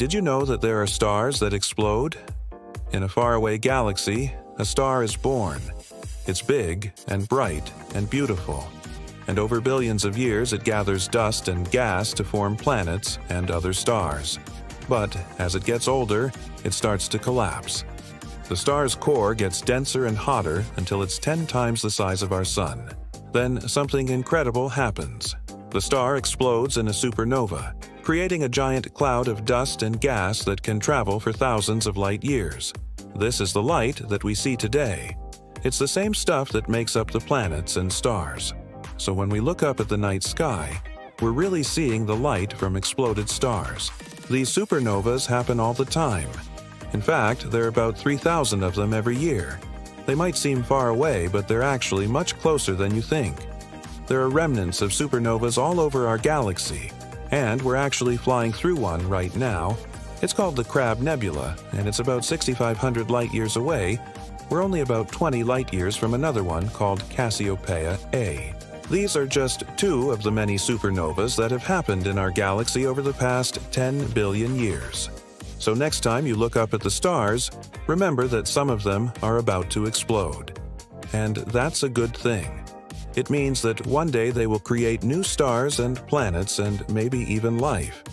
Did you know that there are stars that explode? In a faraway galaxy, a star is born. It's big and bright and beautiful. And over billions of years, it gathers dust and gas to form planets and other stars. But as it gets older, it starts to collapse. The star's core gets denser and hotter until it's 10 times the size of our Sun. Then something incredible happens. The star explodes in a supernova, creating a giant cloud of dust and gas that can travel for thousands of light years. This is the light that we see today. It's the same stuff that makes up the planets and stars. So when we look up at the night sky, we're really seeing the light from exploded stars. These supernovas happen all the time. In fact, there are about 3,000 of them every year. They might seem far away, but they're actually much closer than you think. There are remnants of supernovas all over our galaxy, and we're actually flying through one right now. It's called the Crab Nebula, and it's about 6,500 light years away. We're only about 20 light years from another one called Cassiopeia A. These are just two of the many supernovas that have happened in our galaxy over the past 10 billion years. So next time you look up at the stars, remember that some of them are about to explode. And that's a good thing. It means that one day they will create new stars and planets and maybe even life.